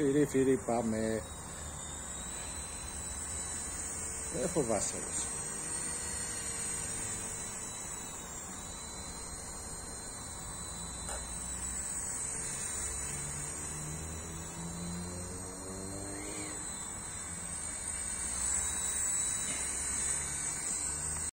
Φυρί, φυρί, πάμε. Δεν φοβάσαι.